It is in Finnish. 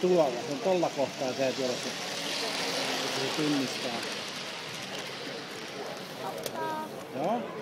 tuolla. Se on tolla kohtaa se, et se, se tunnistaa. Joo.